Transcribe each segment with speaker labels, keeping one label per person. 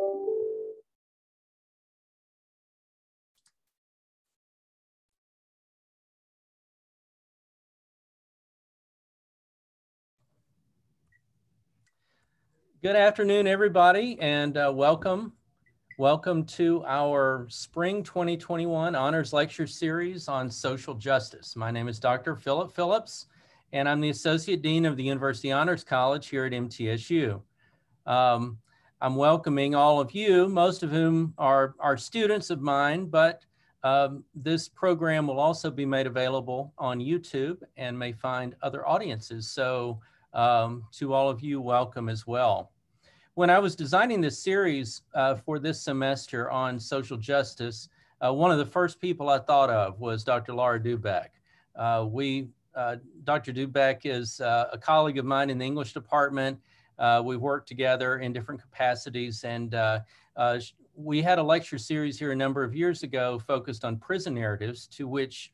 Speaker 1: Good afternoon, everybody, and uh, welcome. Welcome to our Spring 2021 Honors Lecture Series on Social Justice. My name is Dr. Philip Phillips, and I'm the Associate Dean of the University Honors College here at MTSU. Um, I'm welcoming all of you, most of whom are, are students of mine, but um, this program will also be made available on YouTube and may find other audiences. So um, to all of you, welcome as well. When I was designing this series uh, for this semester on social justice, uh, one of the first people I thought of was Dr. Laura Dubek. Uh, we, uh, Dr. Dubek is uh, a colleague of mine in the English department. Uh, we've worked together in different capacities and we had a lecture series here a number of years ago focused on prison narratives to which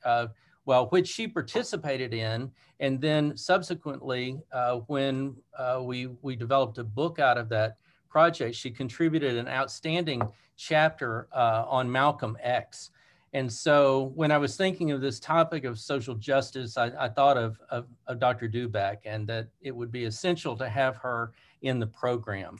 Speaker 1: well, which she participated in. And then subsequently, uh, when uh, we, we developed a book out of that project, she contributed an outstanding chapter uh, on Malcolm X. And so when I was thinking of this topic of social justice, I, I thought of, of, of, Dr. Dubek and that it would be essential to have her in the program.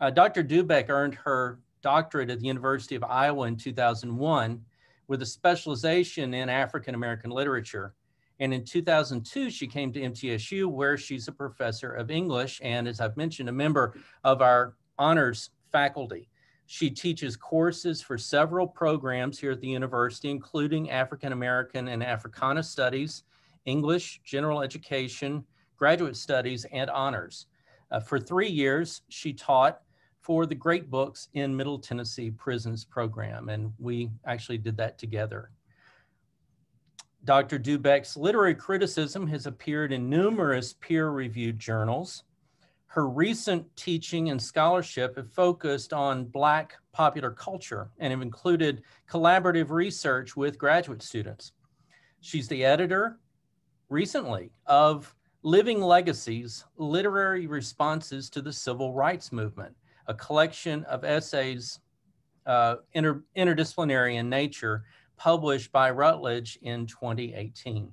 Speaker 1: Uh, Dr. Dubek earned her doctorate at the University of Iowa in 2001 with a specialization in African American literature. And in 2002, she came to MTSU, where she's a professor of English and, as I've mentioned, a member of our honors faculty. She teaches courses for several programs here at the university, including African American and Africana Studies, English, General Education, Graduate Studies, and Honors. Uh, for three years, she taught for the Great Books in Middle Tennessee Prisons program, and we actually did that together. Dr. Dubek's literary criticism has appeared in numerous peer-reviewed journals. Her recent teaching and scholarship have focused on Black popular culture and have included collaborative research with graduate students. She's the editor recently of Living Legacies, Literary Responses to the Civil Rights Movement, a collection of essays, uh, inter interdisciplinary in nature, published by Routledge in 2018.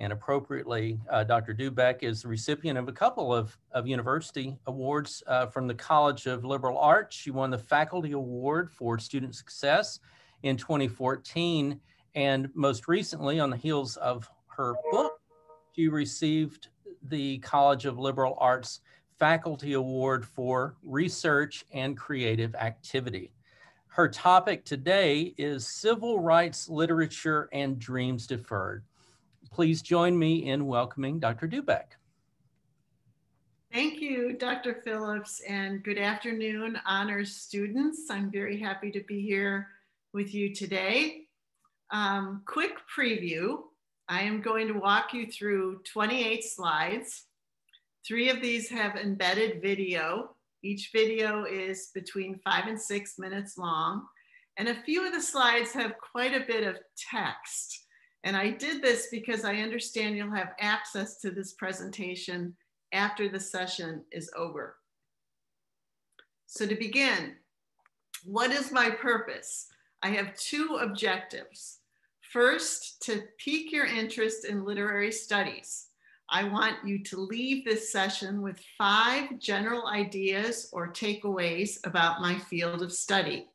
Speaker 1: And appropriately, uh, Dr. Dubek is the recipient of a couple of, of university awards uh, from the College of Liberal Arts. She won the Faculty Award for Student Success in 2014. And most recently, on the heels of her book, she received the College of Liberal Arts Faculty Award for Research and Creative Activity. Her topic today is Civil Rights Literature and Dreams Deferred. Please join me in welcoming Dr. Dubek.
Speaker 2: Thank you, Dr. Phillips, and good afternoon, honors students. I'm very happy to be here with you today. Um, quick preview. I am going to walk you through 28 slides Three of these have embedded video. Each video is between five and six minutes long. And a few of the slides have quite a bit of text. And I did this because I understand you'll have access to this presentation after the session is over. So to begin, what is my purpose? I have two objectives. First, to pique your interest in literary studies. I want you to leave this session with five general ideas or takeaways about my field of study.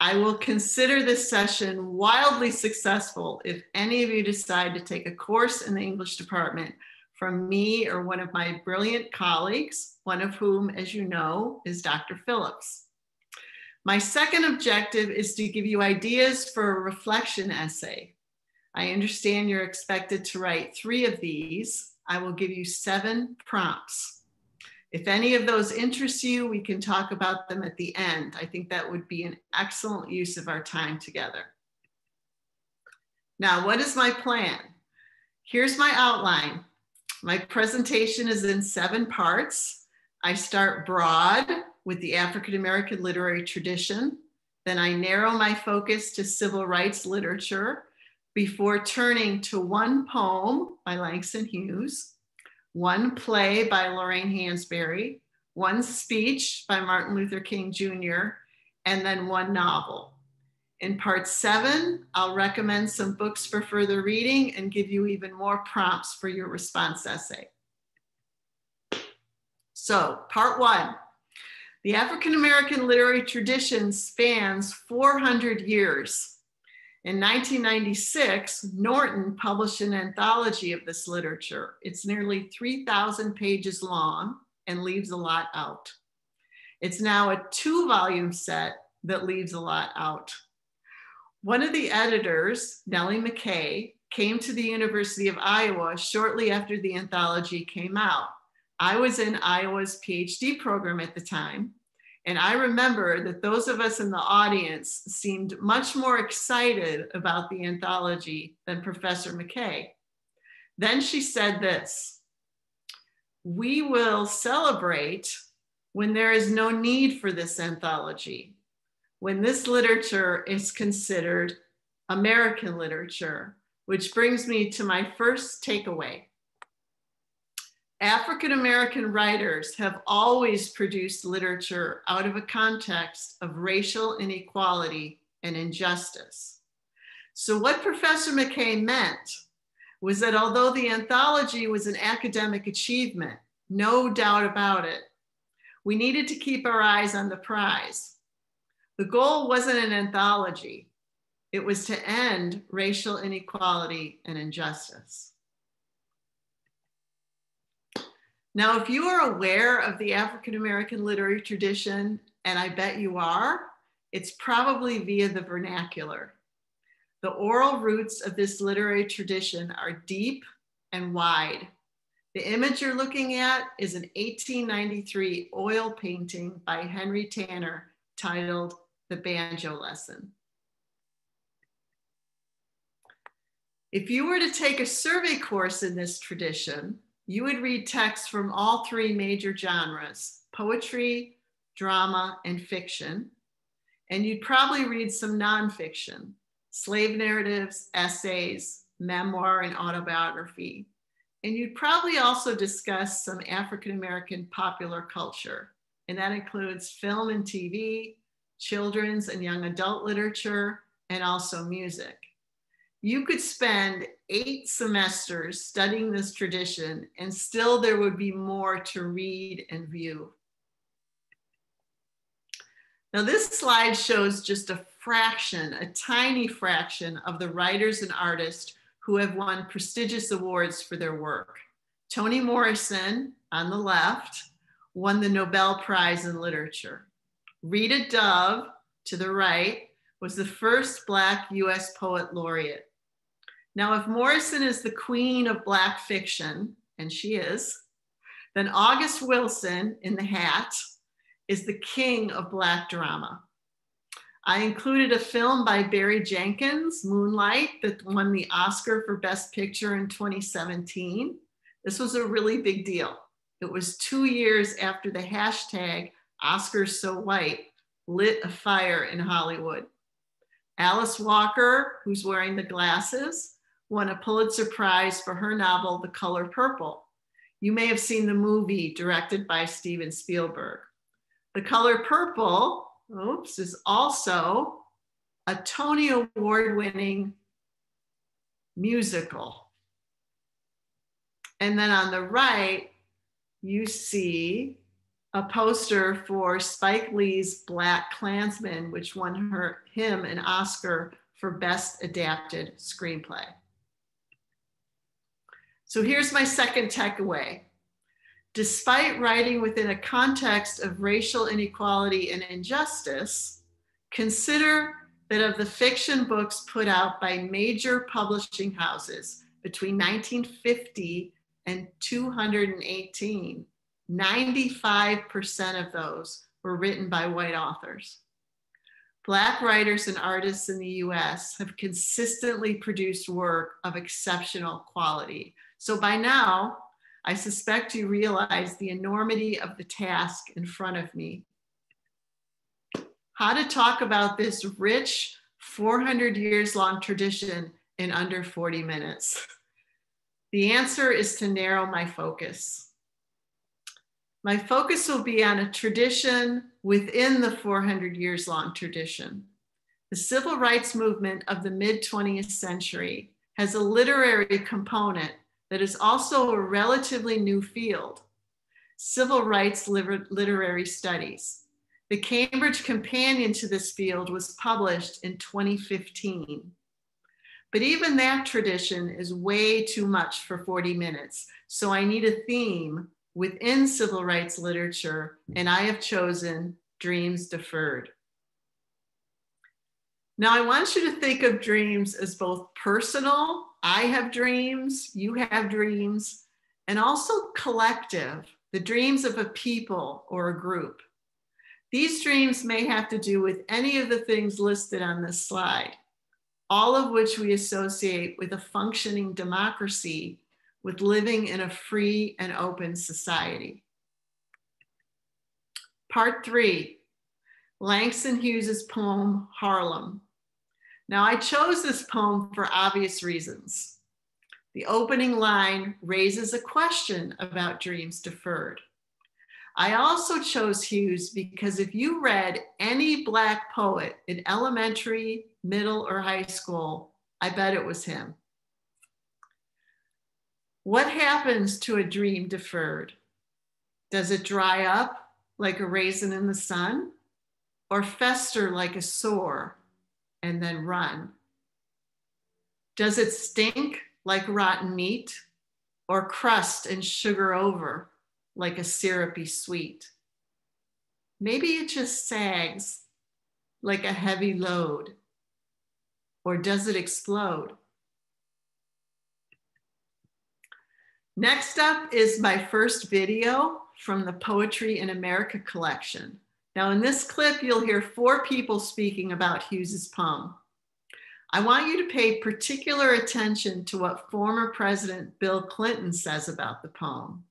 Speaker 2: I will consider this session wildly successful if any of you decide to take a course in the English department from me or one of my brilliant colleagues, one of whom, as you know, is Dr. Phillips. My second objective is to give you ideas for a reflection essay. I understand you're expected to write three of these, I will give you seven prompts. If any of those interest you, we can talk about them at the end. I think that would be an excellent use of our time together. Now, what is my plan? Here's my outline. My presentation is in seven parts. I start broad with the African American literary tradition. Then I narrow my focus to civil rights literature before turning to one poem by Langston Hughes, one play by Lorraine Hansberry, one speech by Martin Luther King Jr., and then one novel. In part seven, I'll recommend some books for further reading and give you even more prompts for your response essay. So, part one the African American literary tradition spans 400 years. In 1996, Norton published an anthology of this literature. It's nearly 3,000 pages long and leaves a lot out. It's now a two volume set that leaves a lot out. One of the editors, Nellie McKay, came to the University of Iowa shortly after the anthology came out. I was in Iowa's PhD program at the time, and I remember that those of us in the audience seemed much more excited about the anthology than Professor McKay. Then she said this We will celebrate when there is no need for this anthology when this literature is considered American literature, which brings me to my first takeaway. African American writers have always produced literature out of a context of racial inequality and injustice. So, what Professor McKay meant was that although the anthology was an academic achievement, no doubt about it, we needed to keep our eyes on the prize the goal wasn't an anthology, it was to end racial inequality and injustice. Now, if you are aware of the African American literary tradition, and I bet you are, it's probably via the vernacular. The oral roots of this literary tradition are deep and wide. The image you're looking at is an 1893 oil painting by Henry Tanner titled the banjo lesson. If you were to take a survey course in this tradition, you would read texts from all three major genres poetry, drama, and fiction. And you'd probably read some nonfiction, slave narratives, essays, memoir, and autobiography. And you'd probably also discuss some African American popular culture. And that includes film and TV, children's and young adult literature, and also music. You could spend eight semesters studying this tradition, and still there would be more to read and view. Now, this slide shows just a fraction, a tiny fraction of the writers and artists who have won prestigious awards for their work. Toni Morrison, on the left, won the Nobel Prize in Literature. Rita Dove, to the right, was the first Black US poet laureate. Now, if Morrison is the queen of Black fiction, and she is, then August Wilson in The Hat is the king of Black drama. I included a film by Barry Jenkins, Moonlight, that won the Oscar for Best Picture in 2017. This was a really big deal. It was two years after the hashtag Oscars So White lit a fire in Hollywood. Alice Walker, who's wearing the glasses, won a Pulitzer Prize for her novel, The Color Purple. You may have seen the movie directed by Steven Spielberg. The Color Purple, oops, is also a Tony Award winning musical. And then on the right, you see a poster for Spike Lee's Black Klansman, which won her, him an Oscar for Best Adapted Screenplay. So here's my second takeaway. Despite writing within a context of racial inequality and injustice, consider that of the fiction books put out by major publishing houses between 1950 and 218, 95% of those were written by white authors. Black writers and artists in the US have consistently produced work of exceptional quality. So by now, I suspect you realize the enormity of the task in front of me. How to talk about this rich 400 years long tradition in under 40 minutes? The answer is to narrow my focus. My focus will be on a tradition within the 400 years long tradition. The civil rights movement of the mid 20th century has a literary component that is also a relatively new field civil rights literary studies. The Cambridge Companion to this field was published in 2015. But even that tradition is way too much for 40 minutes. So I need a theme within civil rights literature, and I have chosen Dreams Deferred. Now, I want you to think of dreams as both personal, I have dreams, you have dreams, and also collective, the dreams of a people or a group. These dreams may have to do with any of the things listed on this slide all of which we associate with a functioning democracy, with living in a free and open society. Part three, Langston Hughes's poem, Harlem. Now I chose this poem for obvious reasons. The opening line raises a question about dreams deferred. I also chose Hughes because if you read any Black poet in elementary, middle, or high school, I bet it was him. What happens to a dream deferred? Does it dry up like a raisin in the sun or fester like a sore and then run? Does it stink like rotten meat or crust and sugar over like a syrupy sweet? Maybe it just sags like a heavy load or does it explode? Next up is my first video from the Poetry in America collection. Now in this clip, you'll hear four people speaking about Hughes's poem. I want you to pay particular attention to what former President Bill Clinton says about the poem,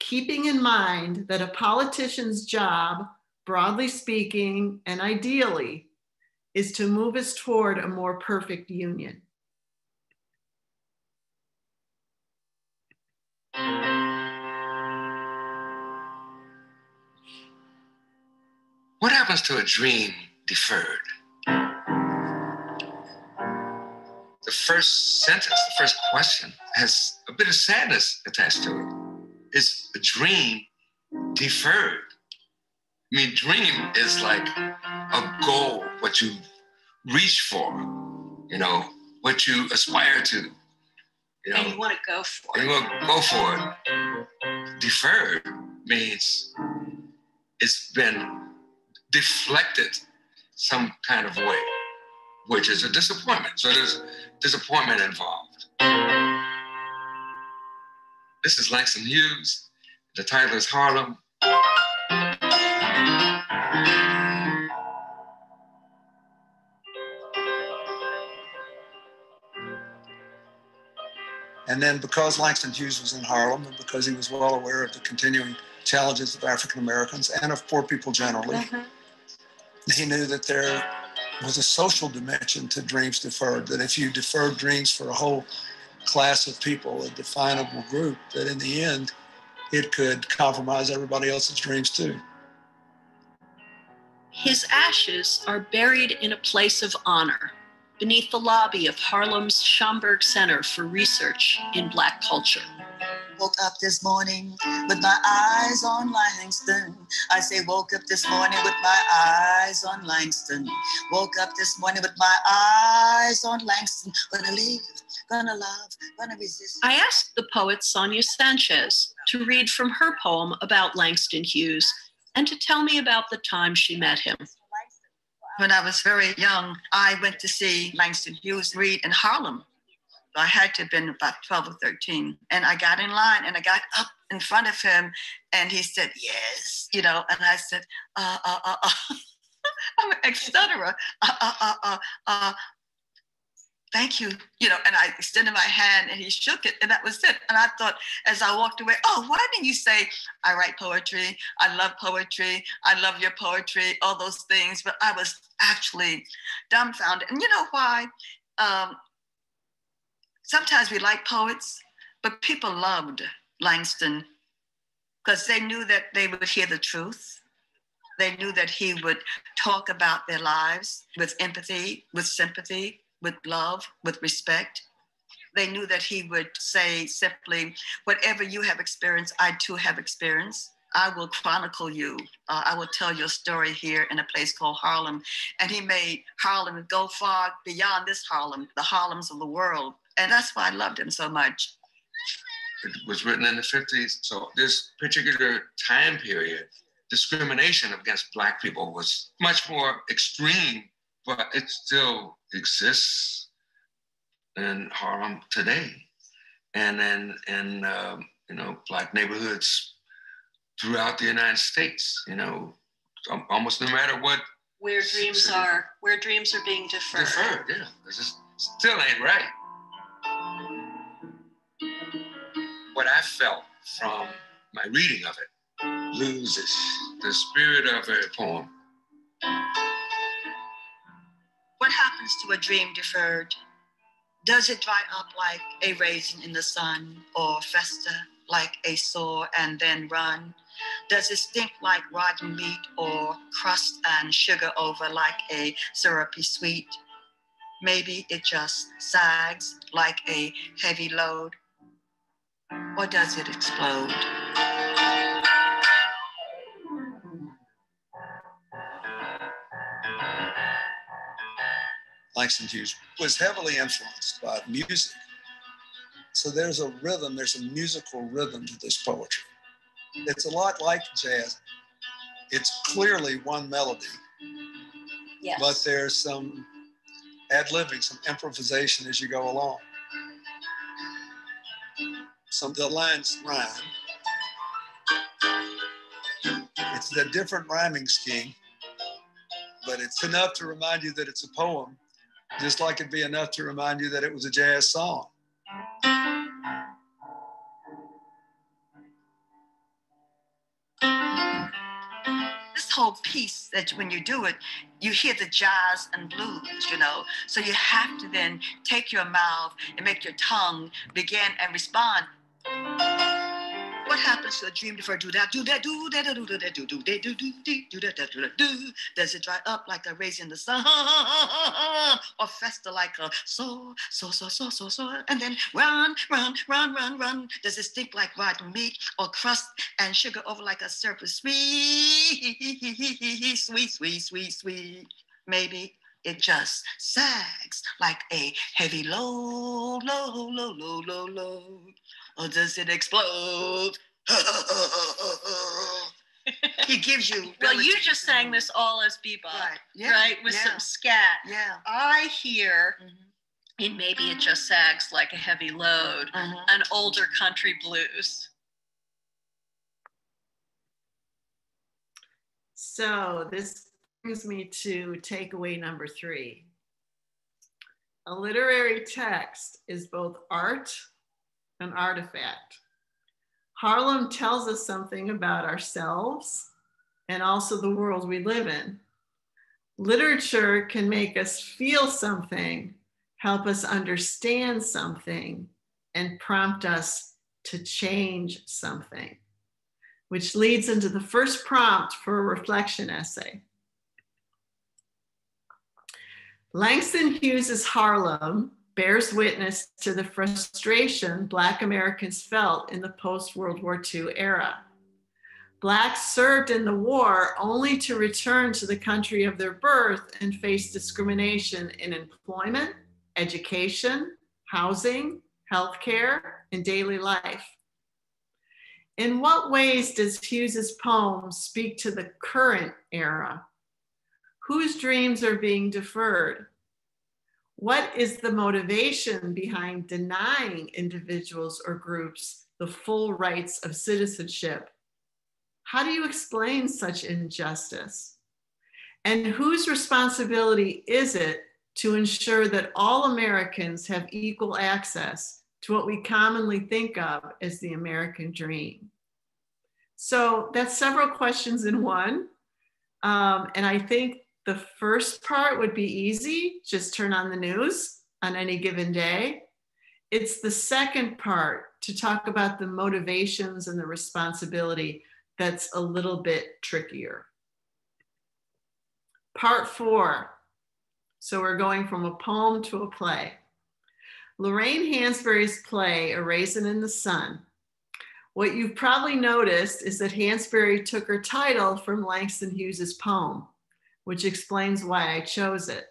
Speaker 2: keeping in mind that a politician's job, broadly speaking and ideally, is to move us toward a more perfect union.
Speaker 3: What happens to a dream deferred? The first sentence, the first question, has a bit of sadness attached to it. It's a dream deferred. I mean, dream is like a goal, what you reach for, you know, what you aspire to.
Speaker 4: You know, and you want to go for
Speaker 3: it. You want to go for it. Deferred means it's been deflected some kind of way, which is a disappointment. So there's disappointment involved. This is Langston Hughes. The title is Harlem.
Speaker 5: And then because Langston Hughes was in Harlem and because he was well aware of the continuing challenges of African Americans and of poor people generally, uh-huh. He knew that there was a social dimension to dreams deferred, that if you deferred dreams for a whole class of people, a definable group, that in the end, it could compromise everybody else's dreams too.
Speaker 4: His ashes are buried in a place of honor beneath the lobby of Harlem's Schomburg Center for Research in Black Culture.
Speaker 6: Woke up this morning with my eyes on Langston. I say, woke up this morning with my eyes on Langston. Woke up this morning with my eyes on Langston. Gonna leave, gonna love, gonna resist.
Speaker 4: I asked the poet Sonia Sanchez to read from her poem about Langston Hughes and to tell me about the time she met him.
Speaker 6: When I was very young, I went to see Langston Hughes read in Harlem. I had to have been about 12 or 13. And I got in line and I got up in front of him and he said, Yes, you know, and I said, uh, uh, uh, uh. I'm stutterer. Uh, uh, uh, uh, uh, thank you, you know, and I extended my hand and he shook it and that was it. And I thought as I walked away, oh, why didn't you say, I write poetry, I love poetry, I love your poetry, all those things. But I was actually dumbfounded. And you know why? Um, sometimes we like poets, but people loved Langston because they knew that they would hear the truth. They knew that he would talk about their lives with empathy, with sympathy, with love, with respect. They knew that he would say simply, Whatever you have experienced, I too have experienced. I will chronicle you. Uh, I will tell your story here in a place called Harlem. And he made Harlem go far beyond this Harlem, the Harlems of the world. And that's why I loved him so much.
Speaker 3: It was written in the 50s. So this particular time period, discrimination against Black people was much more extreme, but it still exists in Harlem today. And then in, um, you know, Black neighborhoods throughout the United States, you know, almost no matter what.
Speaker 4: Where dreams city. are, where dreams are being deferred.
Speaker 3: Deferred, yeah. This is, still ain't right. What I felt from my reading of it loses the spirit of a poem.
Speaker 6: What happens to a dream deferred? Does it dry up like a raisin in the sun or fester like a sore and then run? Does it stink like rotten meat or crust and sugar over like a syrupy sweet? Maybe it just sags like a heavy load. Or does it explode?
Speaker 5: Langston Hughes was heavily influenced by music. So there's a rhythm, there's a musical rhythm to this poetry. It's a lot like jazz. It's clearly one melody.
Speaker 4: Yes.
Speaker 5: But there's some ad libbing, some improvisation as you go along. Some the lines rhyme. It's a different rhyming scheme, but it's enough to remind you that it's a poem, just like it'd be enough to remind you that it was a jazz song.
Speaker 6: This whole piece that when you do it, you hear the jazz and blues, you know. So you have to then take your mouth and make your tongue begin and respond. What happens to a dream before do that, do that, do that, do that, do do that, do do do that, do that, do? Does it dry up like a raisin in the sun, or fester like a so so so so so so, and then run run run run run? Does it stink like rotten meat, or crust and sugar over like a surface sweet sweet sweet sweet sweet? Maybe it just sags like a heavy load, load, load, load, load, load or does it explode? he gives you.
Speaker 4: well, you just sang this all as bebop, right? Yeah, right? With yeah. some scat.
Speaker 6: Yeah.
Speaker 4: I hear, mm-hmm. and maybe it just sags like a heavy load, mm-hmm. an older country blues.
Speaker 2: So this brings me to takeaway number three. A literary text is both art and artifact. Harlem tells us something about ourselves and also the world we live in. Literature can make us feel something, help us understand something, and prompt us to change something, which leads into the first prompt for a reflection essay. Langston Hughes's Harlem bears witness to the frustration Black Americans felt in the post World War II era. Blacks served in the war only to return to the country of their birth and face discrimination in employment, education, housing, healthcare, and daily life. In what ways does Hughes's poem speak to the current era? Whose dreams are being deferred? What is the motivation behind denying individuals or groups the full rights of citizenship? How do you explain such injustice? And whose responsibility is it to ensure that all Americans have equal access to what we commonly think of as the American dream? So that's several questions in one. Um, and I think the first part would be easy, just turn on the news on any given day. It's the second part to talk about the motivations and the responsibility that's a little bit trickier. Part four. So we're going from a poem to a play. Lorraine Hansberry's play, A Raisin in the Sun. What you've probably noticed is that Hansberry took her title from Langston Hughes's poem, which explains why I chose it.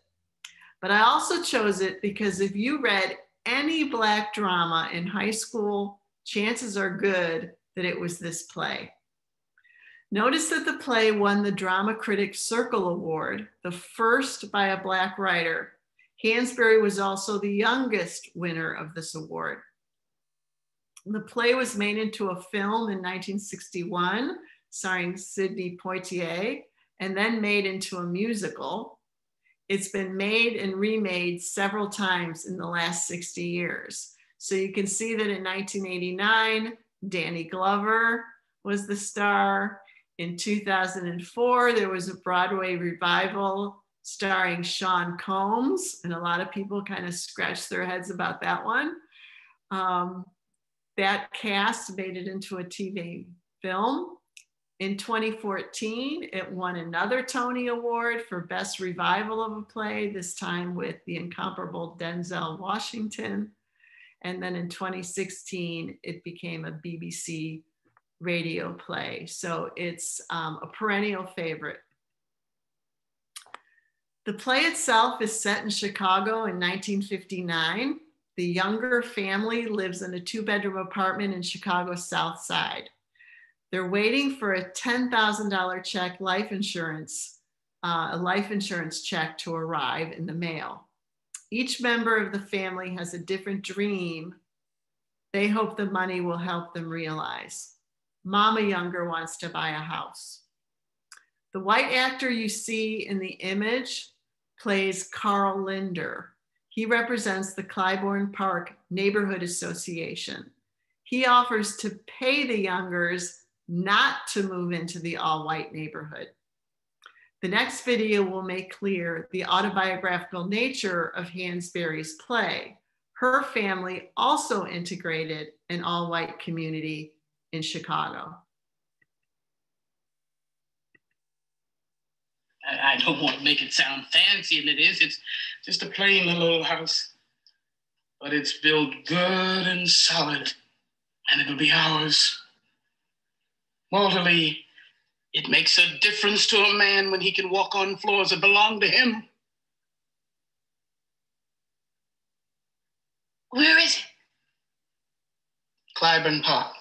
Speaker 2: But I also chose it because if you read any Black drama in high school, chances are good that it was this play. Notice that the play won the Drama Critics Circle Award, the first by a Black writer. Hansberry was also the youngest winner of this award. The play was made into a film in 1961, starring Sidney Poitier, and then made into a musical. It's been made and remade several times in the last 60 years. So you can see that in 1989, Danny Glover was the star. In 2004, there was a Broadway revival starring Sean Combs, and a lot of people kind of scratched their heads about that one. Um, that cast made it into a TV film. In 2014, it won another Tony Award for Best Revival of a Play, this time with the incomparable Denzel Washington. And then in 2016, it became a BBC radio play. So it's um, a perennial favorite. The play itself is set in Chicago in 1959. The younger family lives in a two bedroom apartment in Chicago's South Side. They're waiting for a $10,000 check life insurance, uh, a life insurance check to arrive in the mail. Each member of the family has a different dream they hope the money will help them realize. Mama Younger wants to buy a house. The white actor you see in the image plays Karl Lindner. He represents the Clybourne Park Neighborhood Association. He offers to pay the Youngers not to move into the all white neighborhood. The next video will make clear the autobiographical nature of Hansberry's play. Her family also integrated an all white community in Chicago?
Speaker 7: I, don't want to make it sound fancy, and it is. It's just a plain little house, but it's built good and solid, and it'll be ours. Walter Lee, it makes a difference to a man when he can walk on floors that belong to him.
Speaker 8: Where is it?
Speaker 7: Clybourne Park.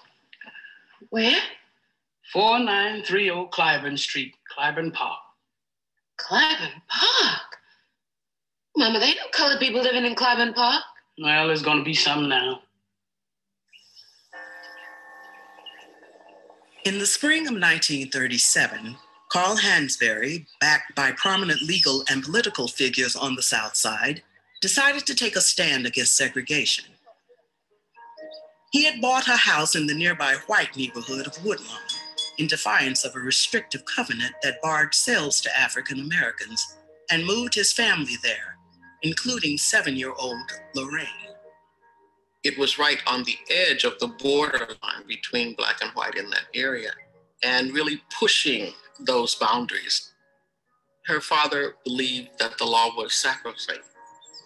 Speaker 8: Where?
Speaker 7: 4930 Clybourne Street, Clybourne Park.
Speaker 8: Clybourne Park? Mama, they know colored people living in Clybourne Park.
Speaker 7: Well, there's going to be some now.
Speaker 9: In the spring of 1937, Carl Hansberry, backed by prominent legal and political figures on the South Side, decided to take a stand against segregation. He had bought a house in the nearby white neighborhood of Woodlawn in defiance of a restrictive covenant that barred sales to African Americans and moved his family there, including seven year old Lorraine.
Speaker 10: It was right on the edge of the borderline between Black and white in that area and really pushing those boundaries. Her father believed that the law was sacrosanct.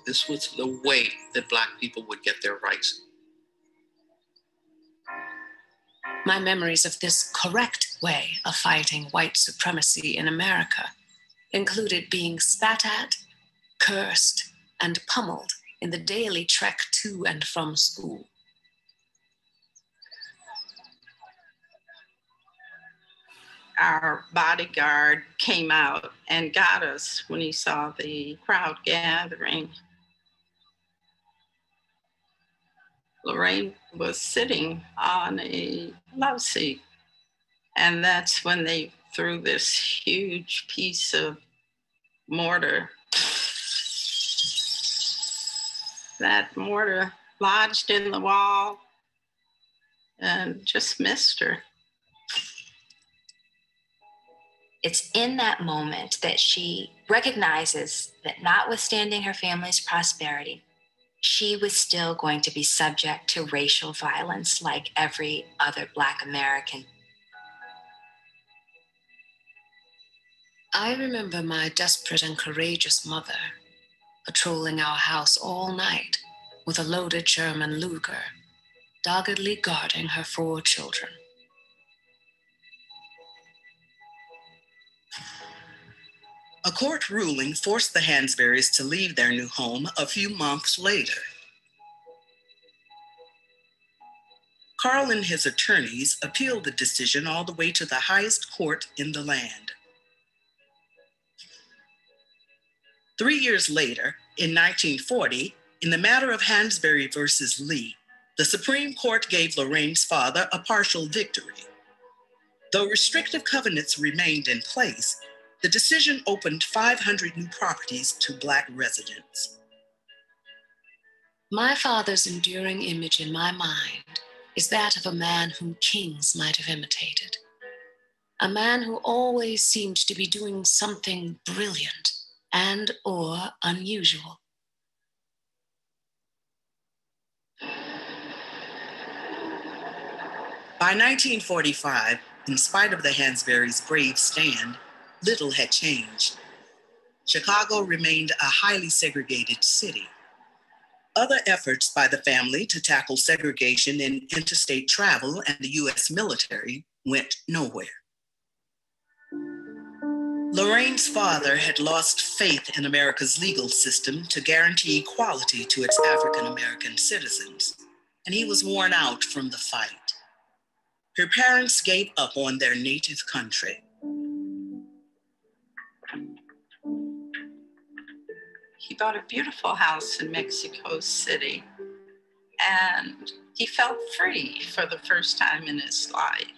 Speaker 10: This was the way that Black people would get their rights
Speaker 8: my memories of this correct way of fighting white supremacy in America included being spat at, cursed, and pummeled in the daily trek to and from school.
Speaker 11: Our bodyguard came out and got us when he saw the crowd gathering. Lorraine was sitting on a love seat. And that's when they threw this huge piece of mortar. That mortar lodged in the wall and just missed her.
Speaker 12: It's in that moment that she recognizes that, notwithstanding her family's prosperity, she was still going to be subject to racial violence like every other Black American.
Speaker 8: I remember my desperate and courageous mother patrolling our house all night with a loaded German Luger, doggedly guarding her four children.
Speaker 9: A court ruling forced the Hansberrys to leave their new home a few months later. Carl and his attorneys appealed the decision all the way to the highest court in the land. Three years later, in 1940, in the matter of Hansberry versus Lee, the Supreme Court gave Lorraine's father a partial victory. Though restrictive covenants remained in place, the decision opened 500 new properties to Black residents.
Speaker 8: My father's enduring image in my mind is that of a man whom kings might have imitated. A man who always seemed to be doing something brilliant and or unusual.
Speaker 9: By 1945, in spite of the Hansberrys' brave stand, little had changed. Chicago remained a highly segregated city. Other efforts by the family to tackle segregation in interstate travel and the US military went nowhere. Lorraine's father had lost faith in America's legal system to guarantee equality to its African American citizens, and he was worn out from the fight. Her parents gave up on their native country.
Speaker 11: he bought a beautiful house in Mexico City and he felt free for the first time in his life.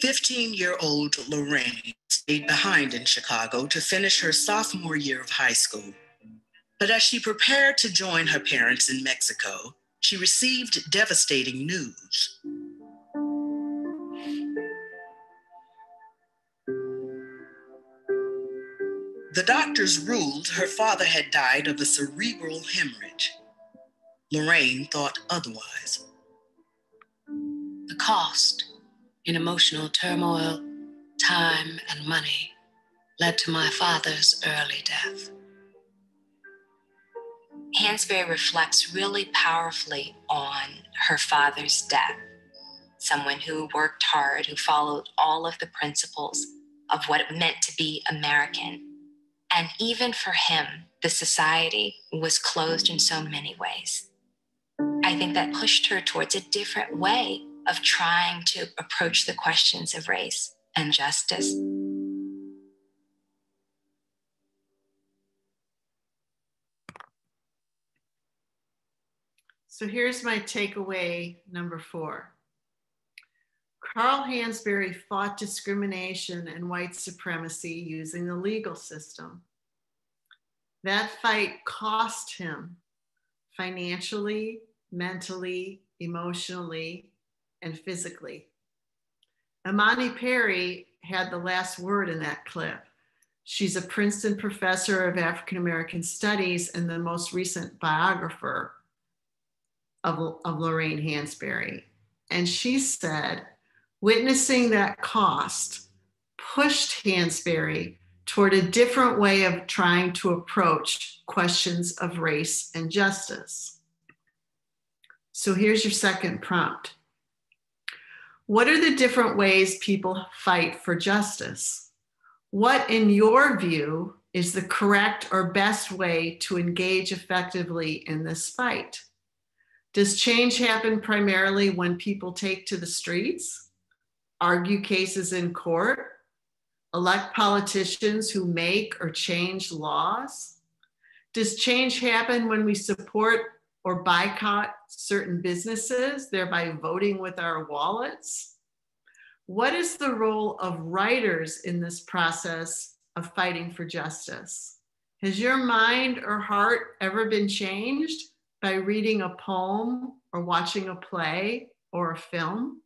Speaker 9: 15 year old Lorraine stayed behind in Chicago to finish her sophomore year of high school. But as she prepared to join her parents in Mexico, she received devastating news. The doctors ruled her father had died of a cerebral hemorrhage. Lorraine thought otherwise.
Speaker 8: The cost in emotional turmoil, time, and money led to my father's early death.
Speaker 12: Hansberry reflects really powerfully on her father's death. Someone who worked hard, who followed all of the principles of what it meant to be American and even for him, the society was closed in so many ways. I think that pushed her towards a different way of trying to approach the questions of race and justice.
Speaker 2: So here's my takeaway number four. Carl Hansberry fought discrimination and white supremacy using the legal system. That fight cost him financially, mentally, emotionally, and physically. Imani Perry had the last word in that clip. She's a Princeton professor of African American studies and the most recent biographer of, of Lorraine Hansberry. And she said, witnessing that cost pushed Hansberry toward a different way of trying to approach questions of race and justice. So here's your second prompt. What are the different ways people fight for justice? What, in your view, is the correct or best way to engage effectively in this fight? Does change happen primarily when people take to the streets? argue cases in court, elect politicians who make or change laws? Does change happen when we support or boycott certain businesses, thereby voting with our wallets? What is the role of writers in this process of fighting for justice? Has your mind or heart ever been changed by reading a poem or watching a play or a film?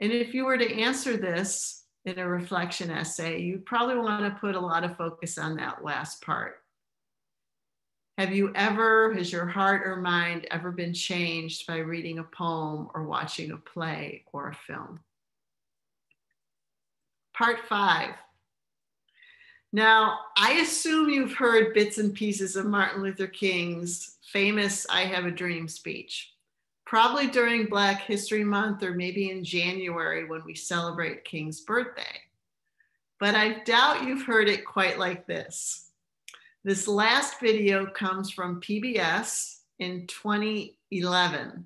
Speaker 2: And if you were to answer this in a reflection essay, you probably want to put a lot of focus on that last part. Have you ever, has your heart or mind ever been changed by reading a poem or watching a play or a film? Part five. Now, I assume you've heard bits and pieces of Martin Luther King's famous I Have a Dream speech probably during Black History Month or maybe in January when we celebrate King's birthday. But I doubt you've heard it quite like this. This last video comes from PBS in 2011,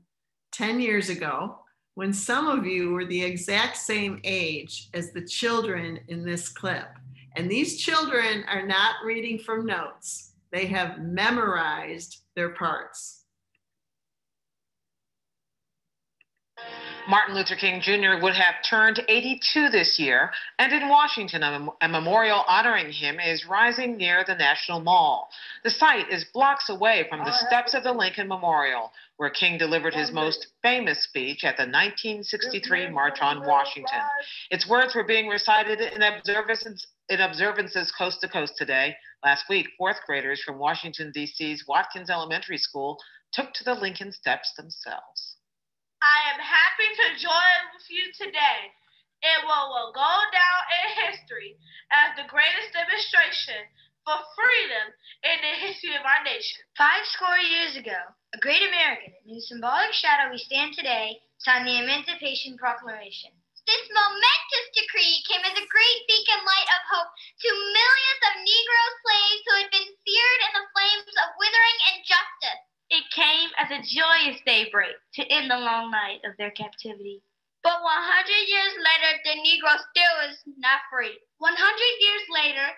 Speaker 2: 10 years ago, when some of you were the exact same age as the children in this clip. And these children are not reading from notes, they have memorized their parts.
Speaker 13: Martin Luther King Jr. would have turned 82 this year, and in Washington, a, memorial honoring him is rising near the National Mall. The site is blocks away from the steps of the Lincoln Memorial, where King delivered his most famous speech at the 1963 March on Washington. Its words were being recited in observances, in observances coast to coast today. Last week, fourth graders from Washington, D.C.'s Watkins Elementary School took to the Lincoln steps themselves.
Speaker 14: I am happy to join with you today. It will, will go down in history as the greatest demonstration for freedom in the history of our nation.
Speaker 15: Five score years ago, a great American in whose symbolic shadow we stand today signed the Emancipation Proclamation.
Speaker 16: This momentous decree came as a great beacon light of hope to millions of Negro slaves who had been seared in the flames of withering injustice.
Speaker 14: It came as a joyous daybreak to end the long night of their captivity.
Speaker 16: But 100 years later, the Negro still is not free. 100 years later,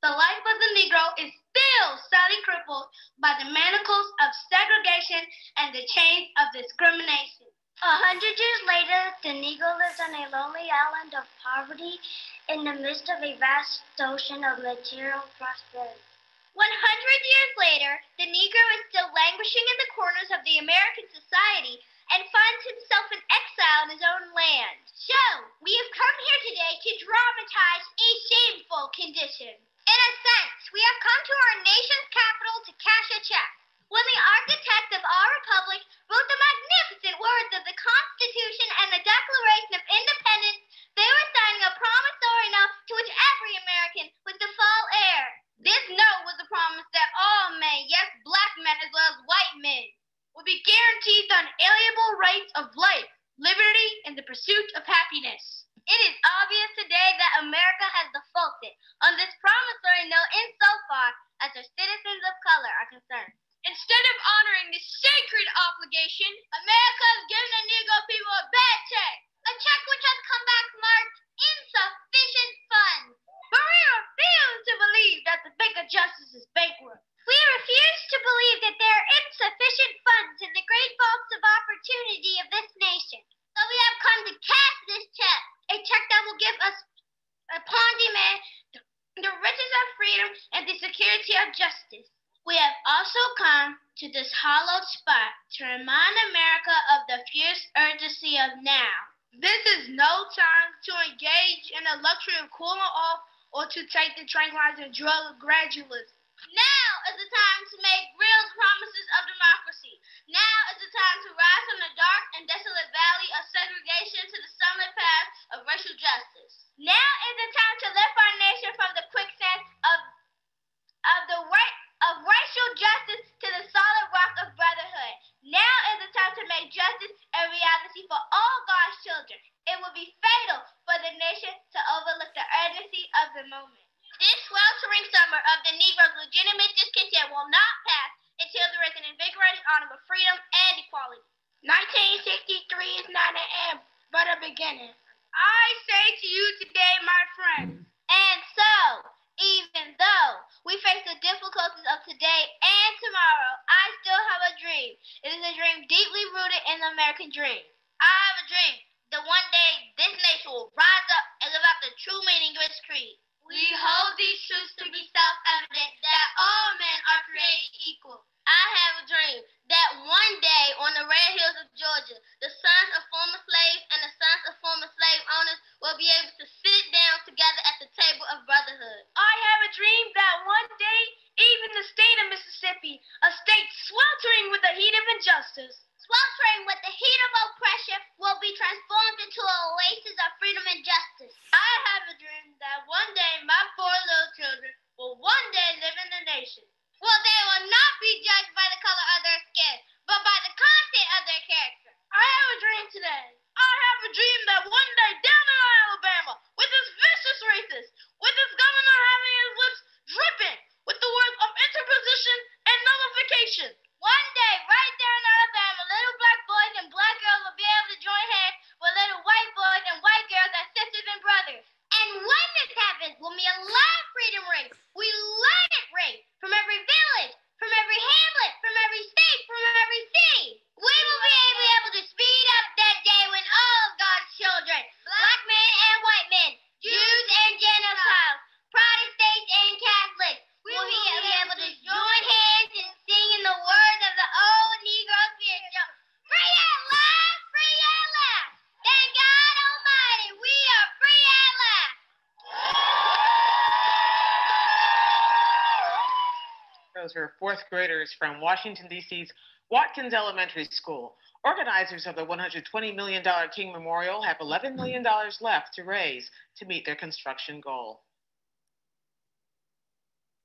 Speaker 16: the life of the Negro is still sadly crippled by the manacles of segregation and the chains of discrimination. A hundred years later, the Negro lives on a lonely island of poverty in the midst of a vast ocean of material prosperity. 100 years later, the Negro is still languishing in the corners of the American society and finds himself in exile in his own land. So, we have come here today to dramatize a shameful condition. In a sense, we have come to our nation's capital to cash a check. When the architect of our republic wrote the magnificent words of the Constitution and the Declaration of Independence, they were signing a promissory note to which every American was to fall heir. This note was a promise that all men, yes, black men as well as white men, would be guaranteed the unalienable rights of life, liberty, and the pursuit of happiness. It is obvious today that America has defaulted on this promissory note insofar as her citizens of color are concerned. Instead of honoring this sacred obligation, America has given the Negro people a bad check. A check which has come back marked insufficient funds. But we refuse to believe that the Bank of Justice is bankrupt. We refuse to believe that there are insufficient funds in the great vaults of opportunity of this nation. So we have come to cash this check, a check that will give us, upon demand, the, the riches of freedom and the security of justice. We have also come to this hallowed spot to remind America of the fierce urgency of now. This is no time to engage in the luxury of cooling off or to tranquilizer drug gradually. Now is the time to make real promises of democracy. Now is the time to rise from the dark and desolate valley of segregation to the sunlit path of racial justice. Now is the time to lift our nation from the quicksand of, of the right of racial justice to the solid rock of brotherhood. Now is the time to make justice a reality for all God's children. It would be fatal for the nation to overlook the urgency of the moment. This sweltering summer of the Negro's legitimate discontent will not pass until there is an invigorating autumn of freedom and equality. 1963 is not an end, but a beginning. I say to you today, my friends, and so, even though we face the difficulties of today and tomorrow, I still have a dream. It is a dream deeply rooted in the American dream. I have a dream that one day this nation will rise up and live out the true meaning of its creed. We hold these truths to be self-evident that all men are created equal. I have a dream that one day on the red hills of Georgia, the sons of former slaves and the sons of former slave owners will be able to
Speaker 13: Those are fourth graders from Washington, D.C.'s Watkins Elementary School. Organizers of the $120 million King Memorial have $11 million left to raise to meet their construction goal.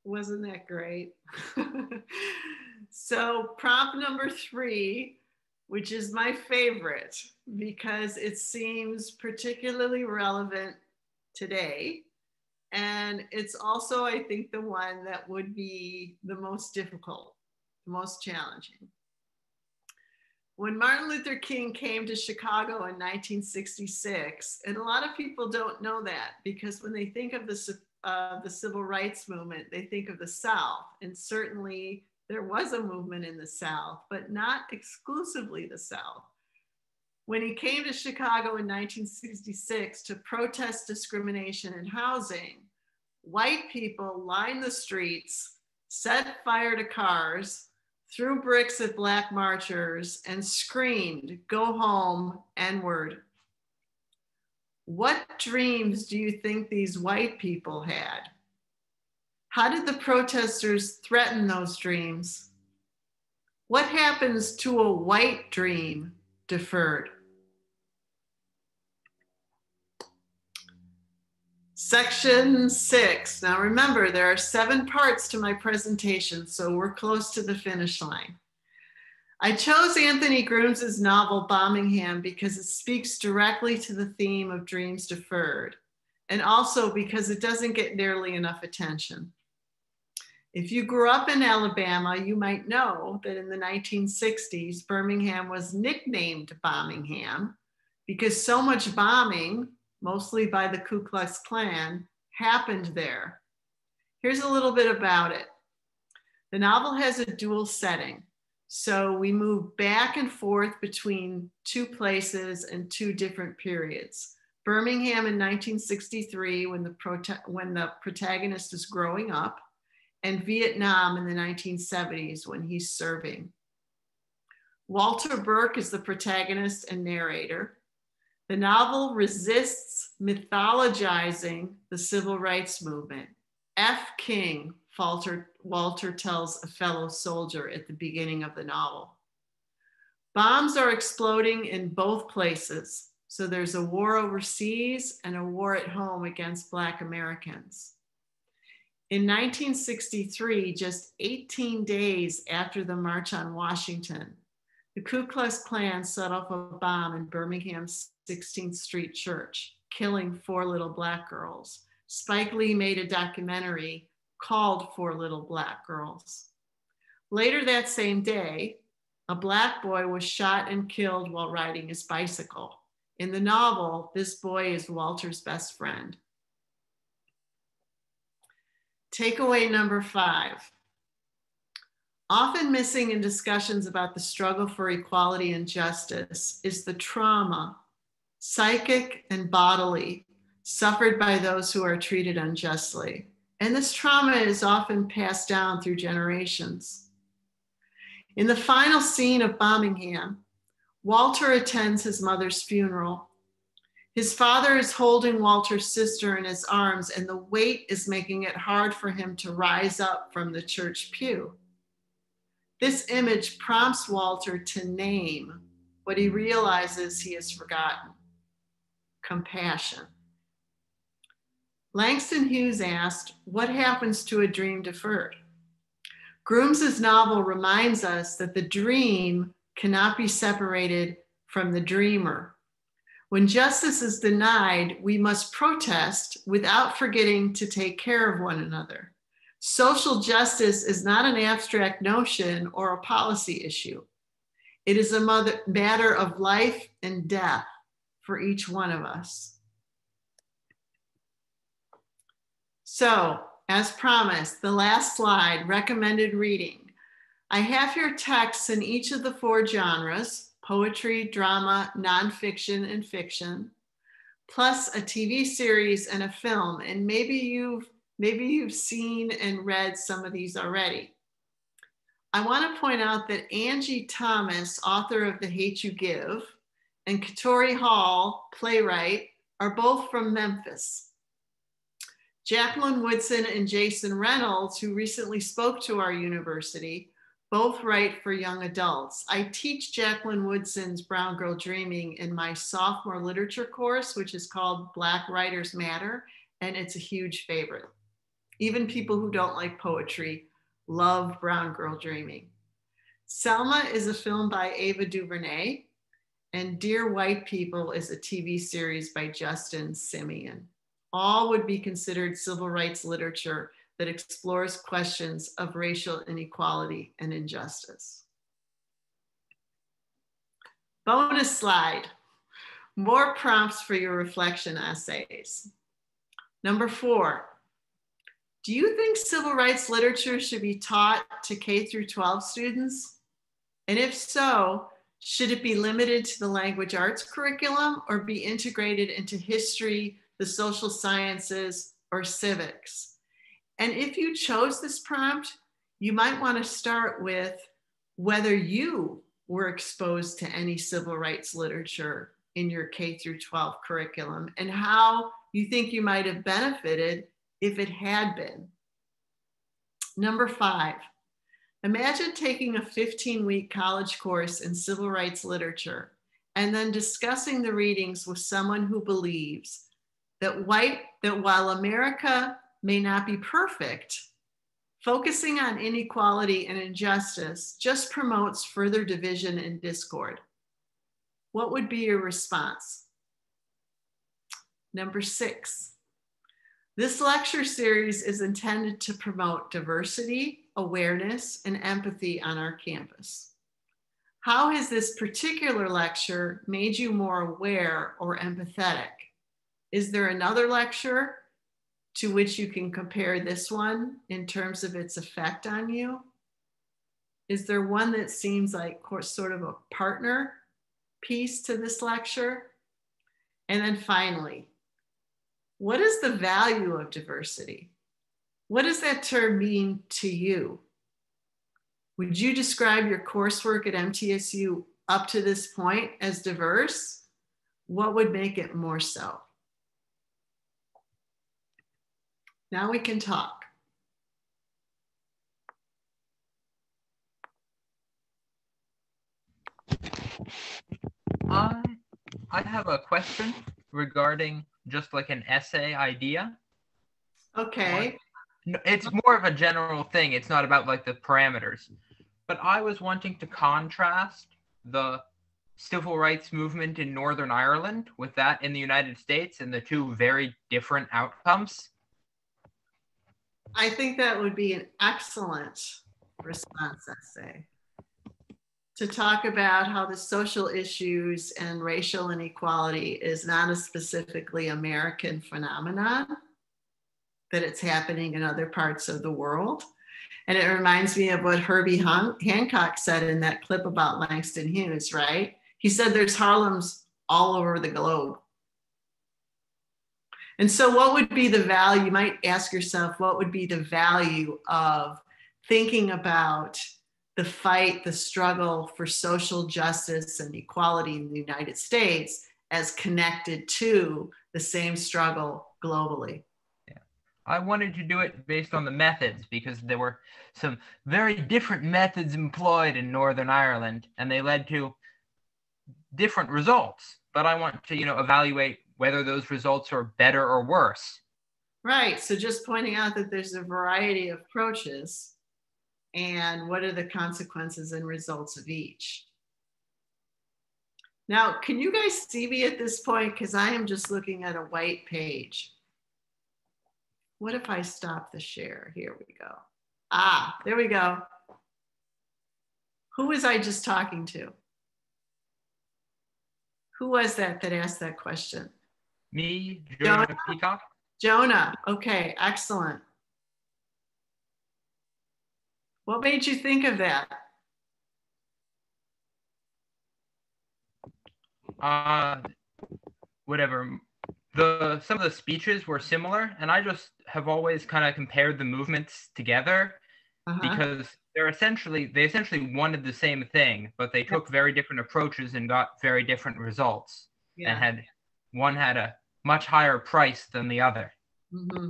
Speaker 2: Wasn't that great? so, prompt number three, which is my favorite because it seems particularly relevant today. And it's also, I think, the one that would be the most difficult, the most challenging. When Martin Luther King came to Chicago in 1966, and a lot of people don't know that because when they think of the uh, the civil rights movement, they think of the South. And certainly there was a movement in the South, but not exclusively the South. When he came to Chicago in 1966 to protest discrimination in housing, white people lined the streets, set fire to cars, threw bricks at black marchers, and screamed, Go home, N word. What dreams do you think these white people had? How did the protesters threaten those dreams? What happens to a white dream deferred? Section six. Now remember, there are seven parts to my presentation, so we're close to the finish line. I chose Anthony Grooms' novel Bombingham because it speaks directly to the theme of dreams deferred, and also because it doesn't get nearly enough attention. If you grew up in Alabama, you might know that in the 1960s, Birmingham was nicknamed Bombingham because so much bombing, mostly by the Ku Klux Klan, happened there. Here's a little bit about it. The novel has a dual setting. So we move back and forth between two places and two different periods. Birmingham in 1963, when the, when the protagonist is growing up, and Vietnam in the 1970s when he's serving. Walter Burke is the protagonist and narrator. The novel resists mythologizing the civil rights movement. F. King Walter, Walter tells a fellow soldier at the beginning of the novel. Bombs are exploding in both places. So there's a war overseas and a war at home against Black Americans. In 1963, just 18 days after the March on Washington, the Ku Klux Klan set off a bomb in Birmingham's 16th Street Church, killing four little Black girls. Spike Lee made a documentary called Four Little Black Girls. Later that same day, a black boy was shot and killed while riding his bicycle. In the novel, this boy is Walter's best friend. Takeaway number five. Often missing in discussions about the struggle for equality and justice is the trauma, psychic and bodily, suffered by those who are treated unjustly. And this trauma is often passed down through generations. In the final scene of Bombingham, Walter attends his mother's funeral. His father is holding Walter's sister in his arms, and the weight is making it hard for him to rise up from the church pew. This image prompts Walter to name what he realizes he has forgotten compassion. Langston Hughes asked, What happens to a dream deferred? Grooms' novel reminds us that the dream cannot be separated from the dreamer. When justice is denied, we must protest without forgetting to take care of one another. Social justice is not an abstract notion or a policy issue. It is a matter of life and death for each one of us. So, as promised, the last slide, recommended reading. I have here texts in each of the four genres, poetry, drama, nonfiction, and fiction, plus a TV series and a film. And maybe you've maybe you've seen and read some of these already. I want to point out that Angie Thomas, author of The Hate You Give, and Katori Hall, playwright, are both from Memphis. Jacqueline Woodson and Jason Reynolds, who recently spoke to our university, both write for young adults. I teach Jacqueline Woodson's Brown Girl Dreaming in my sophomore literature course, which is called Black Writers Matter, and it's a huge favorite. Even people who don't like poetry love Brown Girl Dreaming. Selma is a film by Ava DuVernay, and Dear White People is a TV series by Justin Simien. All would be considered civil rights literature that explores questions of racial inequality and injustice. Bonus slide, more prompts for your reflection essays. Number four, do you think civil rights literature should be taught to K through 12 students? And if so, should it be limited to the language arts curriculum or be integrated into history, the social sciences, or civics? And if you chose this prompt, you might want to start with whether you were exposed to any civil rights literature in your K through 12 curriculum and how you think you might have benefited if it had been. Number five, imagine taking a 15 week college course in civil rights literature and then discussing the readings with someone who believes that white that while America may not be perfect, focusing on inequality and injustice just promotes further division and discord. What would be your response? Number six, this lecture series is intended to promote diversity, awareness, and empathy on our campus. How has this particular lecture made you more aware or empathetic? Is there another lecture to which you can compare this one in terms of its effect on you? Is there one that seems like sort of a partner piece to this lecture? And then finally, what is the value of diversity? What does that term mean to you? Would you describe your coursework at MTSU up to this point as diverse? What would make it more so? Now we can talk.
Speaker 17: I, I have a question regarding just like an essay idea.
Speaker 2: Okay.
Speaker 17: It's more of a general thing. It's not about like the parameters. But I was wanting to contrast the civil rights movement in Northern Ireland with that in the United States and the two very different outcomes.
Speaker 2: I think that would be an excellent response essay to talk about how the social issues and racial inequality is not a specifically American phenomenon, that it's happening in other parts of the world. And it reminds me of what Herbie Han- Hancock said in that clip about Langston Hughes, right? He said there's Harlems all over the globe. And so, what would be the value? You might ask yourself, what would be the value of thinking about the fight, the struggle for social justice and equality in the United States as connected to the same struggle globally.
Speaker 17: I wanted to do it based on the methods because there were some very different methods employed in Northern Ireland and they led to different results. But I want to, you know, evaluate whether those results are better or worse.
Speaker 2: Right. So just pointing out that there's a variety of approaches and what are the consequences and results of each. Now, can you guys see me at this point? Because I am just looking at a white page. What if I stop the share? Here we go. Ah, there we go. Who was I just talking to? Who was that that asked that question?
Speaker 17: Me, Jonah, Jonah? Peacock.
Speaker 2: Jonah. Okay, excellent. What made you think of that?
Speaker 17: Uh, whatever. The some of the speeches were similar, and I just have always kind of compared the movements together uh-huh. because they're essentially they essentially wanted the same thing, but they took very different approaches and got very different results. Yeah. And had one had a much higher price than the other.
Speaker 2: Mm-hmm.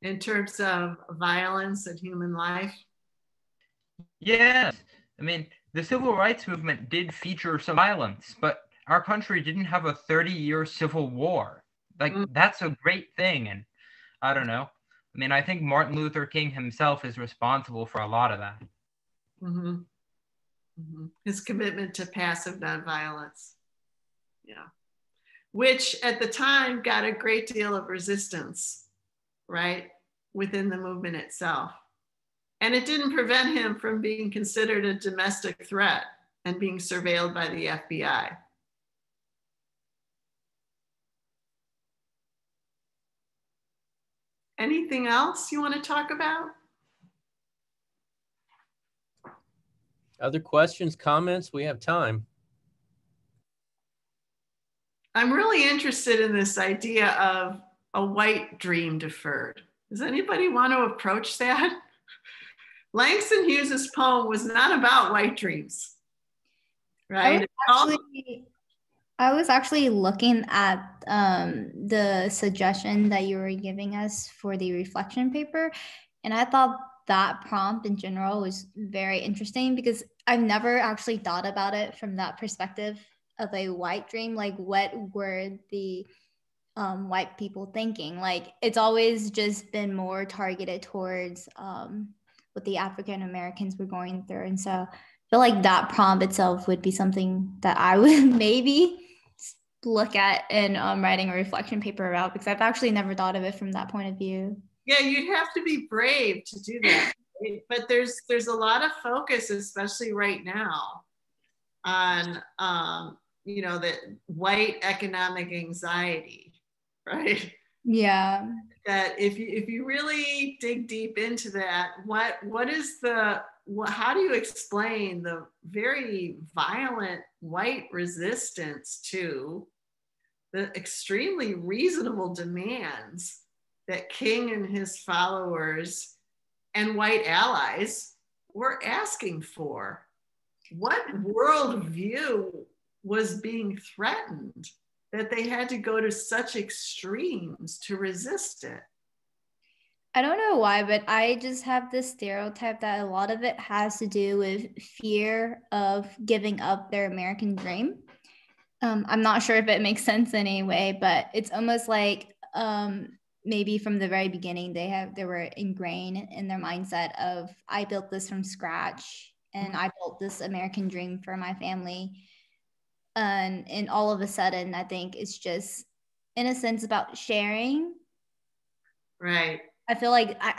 Speaker 2: in terms of violence and human life?
Speaker 17: Yes. I mean, the civil rights movement did feature some violence, but our country didn't have a 30 year civil war. Like, mm. that's a great thing. And I don't know. I mean, I think Martin Luther King himself is responsible for a lot of that.
Speaker 2: Mm-hmm. Mm-hmm. His commitment to passive nonviolence. Yeah. Which at the time got a great deal of resistance, right, within the movement itself. And it didn't prevent him from being considered a domestic threat and being surveilled by the FBI. Anything else you want to talk about?
Speaker 1: Other questions, comments? We have time.
Speaker 2: I'm really interested in this idea of a white dream deferred. Does anybody want to approach that? Langston Hughes's poem was not about white dreams, right?
Speaker 18: Actually, I was actually looking at um, the suggestion that you were giving us for the reflection paper, and I thought that prompt in general was very interesting because I've never actually thought about it from that perspective of a white dream. Like, what were the um, white people thinking? Like, it's always just been more targeted towards um, what the African Americans were going through, and so I feel like that prompt itself would be something that I would maybe look at in um, writing a reflection paper about because I've actually never thought of it from that point of view.
Speaker 2: Yeah, you'd have to be brave to do that. but there's there's a lot of focus, especially right now, on um, you know the white economic anxiety, right?
Speaker 18: Yeah.
Speaker 2: That if you if you really dig deep into that, what what is the what, how do you explain the very violent white resistance to the extremely reasonable demands that King and his followers and white allies were asking for? What worldview was being threatened that they had to go to such extremes to resist it?
Speaker 18: I don't know why, but I just have this stereotype that a lot of it has to do with fear of giving up their American dream. Um, I'm not sure if it makes sense anyway, but it's almost like um, maybe from the very beginning they have they were ingrained in their mindset of I built this from scratch and I built this American dream for my family. And and all of a sudden, I think it's just in a sense about sharing.
Speaker 2: Right
Speaker 18: I feel like I,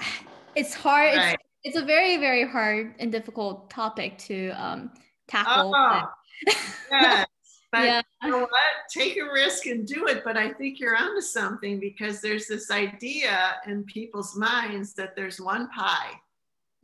Speaker 18: it's hard. Right. It's, it's, a very, very hard and difficult topic to um, tackle. Oh,
Speaker 2: yes. But yeah. you know what? Take a risk and do it. But I think you're onto something because there's this idea in people's minds that there's one pie,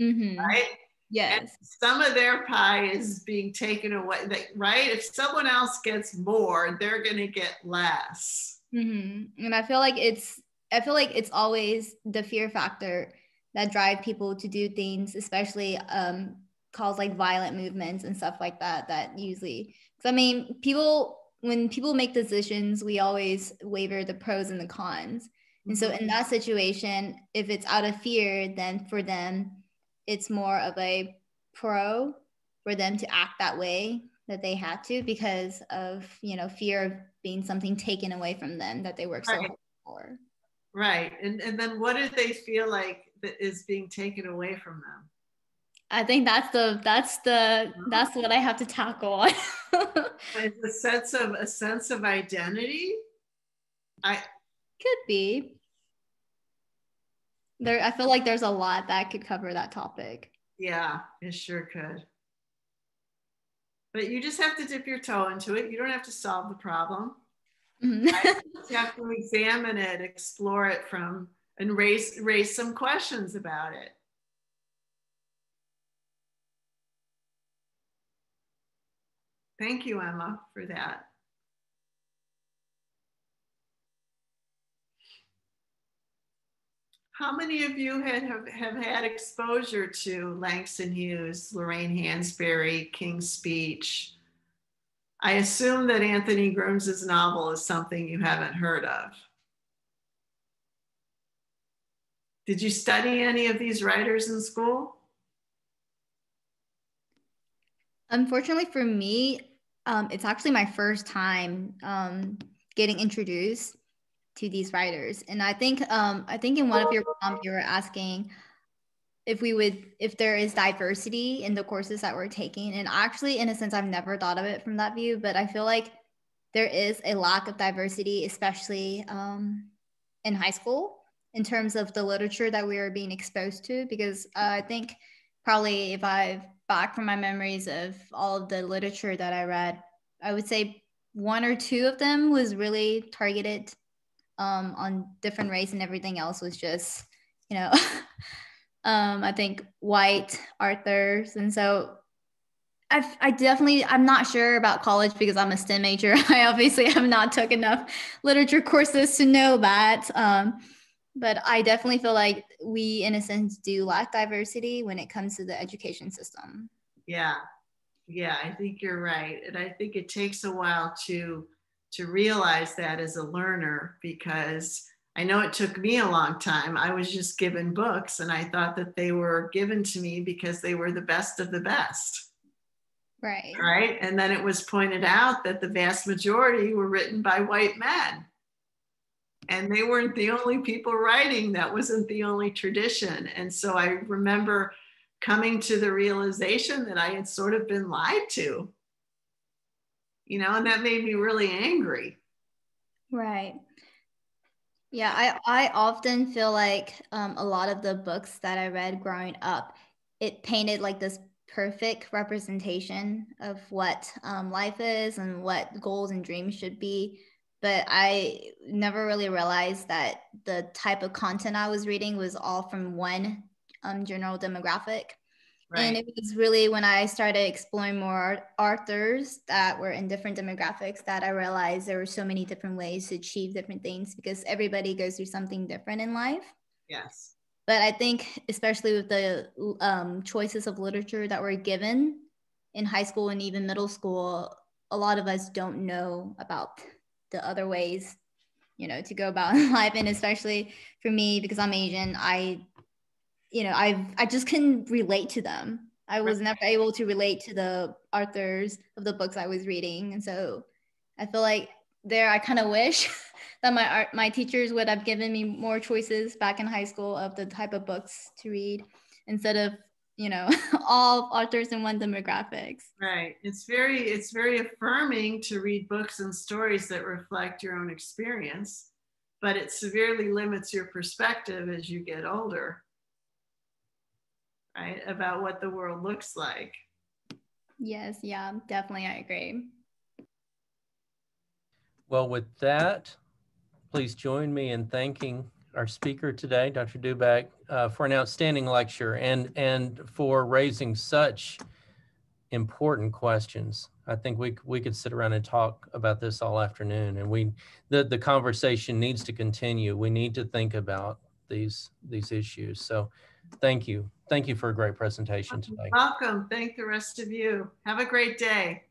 Speaker 18: mm-hmm.
Speaker 2: right?
Speaker 18: Yes.
Speaker 2: And some of their pie is being taken away, right? If someone else gets more, they're going to get less.
Speaker 18: Mm-hmm. And I feel like it's I feel like it's always the fear factor that drive people to do things, especially um, cause like violent movements and stuff like that. That usually, I mean, people when people make decisions, we always waver the pros and the cons. And so in mm-hmm. that situation, if it's out of fear, then for them, it's more of a pro for them to act that way that they had to because of you know fear of being something taken away from them that they worked so hard for.
Speaker 2: Right. And, and then what do they feel like that is being taken away from them?
Speaker 18: I think that's the that's the that's what I have to tackle
Speaker 2: it's a sense of a sense of identity. I
Speaker 18: could be. There I feel like there's a lot that could cover that topic.
Speaker 2: Yeah, it sure could. But you just have to dip your toe into it. You don't have to solve the problem. Mm-hmm. you have to examine it, explore it from, and raise raise some questions about it. Thank you, Emma, for that. How many of you have, have had exposure to Langston Hughes, Lorraine Hansberry, King's Speech, I assume that Anthony Grooms's novel is something you haven't heard of. Did you study any of these writers in school?
Speaker 18: Unfortunately for me, um, it's actually my first time um, getting introduced to these writers, and I think um, I think in one of your prompts you were asking if we would if there is diversity in the courses that we're taking, and actually, in a sense, I've never thought of it from that view, but I feel like there is a lack of diversity, especially um, in high school, in terms of the literature that we are being exposed to, because uh, I think probably if I've back from my memories of all of the literature that I read, I would say one or two of them was really targeted um, on different race, and everything else was just, you know, um, I think white authors. And so i I definitely, I'm not sure about college because I'm a STEM major. I obviously have not took enough literature courses to know that. Um, but I definitely feel like we, in a sense, do lack diversity when it comes to the education system.
Speaker 2: Yeah, yeah, I think you're right, and I think it takes a while to to realize that as a learner because I know it took me a long time. I was just given books, and I thought that they were given to me because they were the best of the best.
Speaker 18: Right.
Speaker 2: Right. And then it was pointed out that the vast majority were written by white men and they weren't the only people writing that wasn't the only tradition. And so i remember coming to the realization that i had sort of been lied to you know and that made me really angry.
Speaker 18: Right. Yeah i i often feel like um, a lot of the books that i read growing up it painted like this perfect representation of what um, life is and what goals and dreams should be but I never really realized that the type of content I was reading was all from one um, general demographic. Right. And it was really when I started exploring more authors that were in different demographics that I realized there were so many different ways to achieve different things because everybody goes through something different in life.
Speaker 2: Yes.
Speaker 18: But I think, especially with the um, choices of literature that were given in high school and even middle school, a lot of us don't know about the other ways you know to go about life. And especially for me because i'm asian i you know i i just couldn't relate to them. I was never able to relate to the authors of the books i was reading. And so i feel like there i kind of wish that my art my teachers would have given me more choices back in high school of the type of books to read instead of you know all authors in one demographics.
Speaker 2: Right. It's very it's very affirming to read books and stories that reflect your own experience but it severely limits your perspective as you get older right about what the world looks like.
Speaker 18: Yes. Yeah definitely. I agree.
Speaker 1: Well with that please join me in thanking our speaker today, Dr. Dubek, uh, for an outstanding lecture and, and for raising such important questions. I think we, we could sit around and talk about this all afternoon and we, the, the conversation needs to continue. We need to think about these, these issues. So thank you. Thank you for a great presentation today.
Speaker 2: Welcome. Thank the rest of you. Have a great day.